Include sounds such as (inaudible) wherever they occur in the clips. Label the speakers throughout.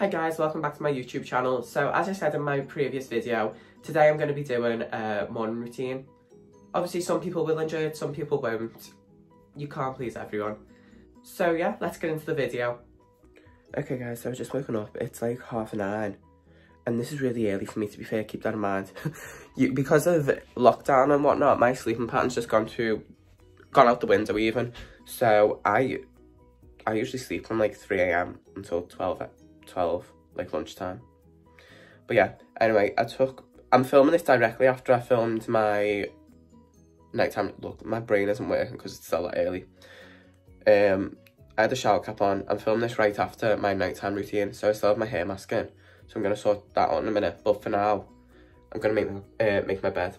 Speaker 1: Hi guys, welcome back to my YouTube channel. So as I said in my previous video, today I'm going to be doing a morning routine. Obviously some people will enjoy it, some people won't. You can't please everyone. So yeah, let's get into the video. Okay guys, so I've just woken up. It's like half nine. And this is really early for me to be fair, keep that in mind. (laughs) you, because of lockdown and whatnot, my sleeping pattern's just gone to, gone out the window even. So I, I usually sleep from like 3am until 12 12, like lunchtime. But yeah, anyway, I took, I'm filming this directly after I filmed my nighttime, look, my brain isn't working because it's still early. Um, I had a shower cap on, I'm filming this right after my nighttime routine, so I still have my hair mask in. So I'm going to sort that out in a minute, but for now, I'm going to make, uh, make my bed.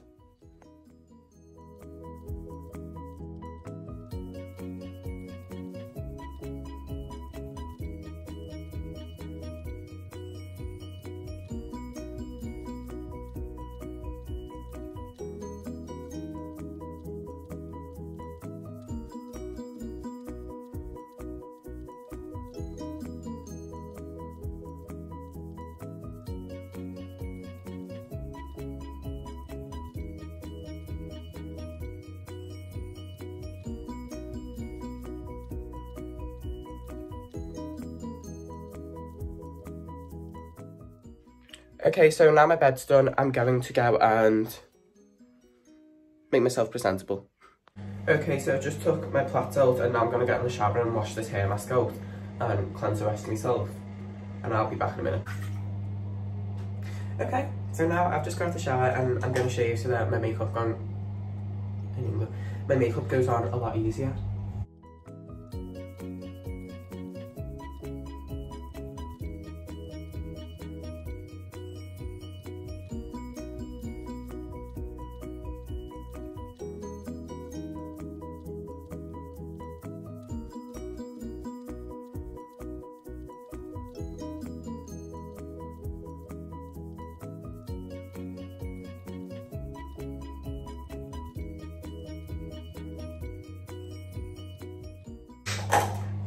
Speaker 1: Okay, so now my bed's done, I'm going to go and make myself presentable. Okay, so I just took my plait out and now I'm going to get in the shower and wash this hair mask out and cleanse the rest of myself. And I'll be back in a minute. Okay, so now I've just got out the shower and I'm going to shave so that my makeup gone... My makeup goes on a lot easier.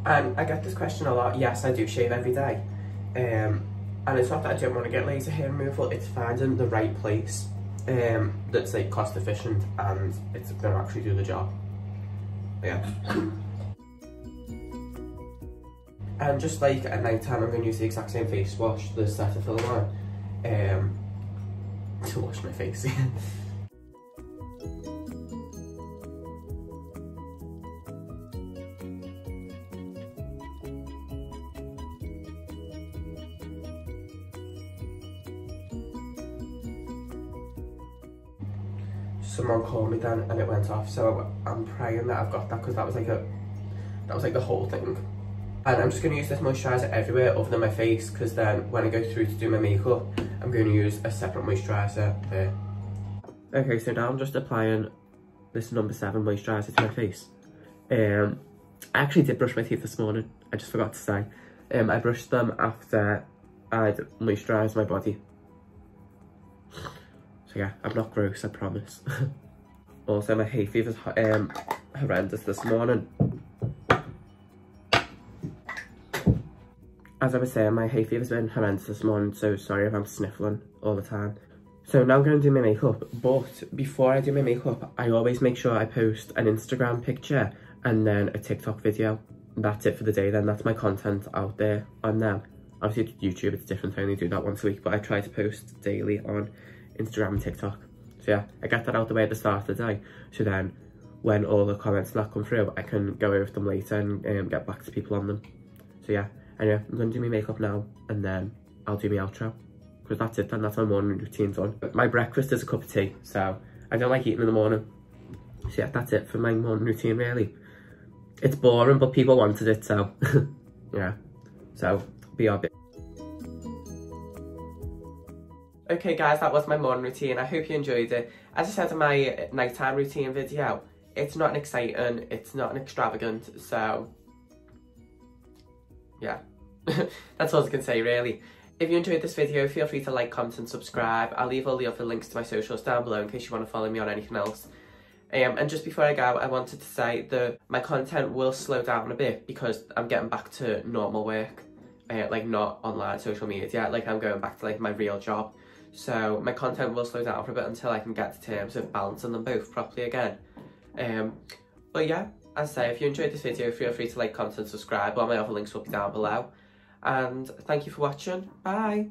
Speaker 1: And I get this question a lot. Yes, I do shave every day. Um, and it's not that I don't want to get laser hair removal, it's finding the right place um, that's like cost efficient and it's going to actually do the job. Yeah. and just like at night time, I'm going to use the exact same face wash, the Cetaphil one, um, to wash my face. (laughs) someone called me then and it went off. So I'm praying that I've got that because that was like a that was like the whole thing. And I'm just going to use this moisturiser everywhere other than my face because then when I go through to do my makeup I'm going to use a separate moisturiser there. Okay so now I'm just applying this number 7 moisturiser to my face. Um I actually did brush my teeth this morning. I just forgot to say. Um I brushed them after I'd moisturised my body so yeah, I'm not gross, I promise. (laughs) also, my hay fever's um, horrendous this morning. As I was saying, my hay fever's been horrendous this morning, so sorry if I'm sniffling all the time. So now I'm going to do my makeup, but before I do my makeup, I always make sure I post an Instagram picture and then a TikTok video. That's it for the day then, that's my content out there on them. Obviously YouTube, it's different, I only do that once a week, but I try to post daily on Instagram and TikTok. So yeah, I get that out the way at the start of the day. So then when all the comments that come through, I can go over them later and um, get back to people on them. So yeah, anyway, I'm going to do my makeup now and then I'll do my outro. Because that's it then, that's my morning routine done. My breakfast is a cup of tea, so I don't like eating in the morning. So yeah, that's it for my morning routine really. It's boring, but people wanted it, so (laughs) yeah. So, be our bit. Okay guys, that was my morning routine. I hope you enjoyed it. As I said in my nighttime routine video, it's not an exciting, it's not an extravagant, so yeah. (laughs) That's all I can say really. If you enjoyed this video, feel free to like, comment and subscribe. I'll leave all the other links to my socials down below in case you want to follow me on anything else. Um, and just before I go, I wanted to say that my content will slow down a bit because I'm getting back to normal work. uh, like not online social media, like I'm going back to like my real job. So my content will slow down for a bit until I can get to terms of balancing them both properly again. Um, but yeah, as I say, if you enjoyed this video, feel free to like, comment and subscribe. All my other links will be down below. And thank you for watching. Bye!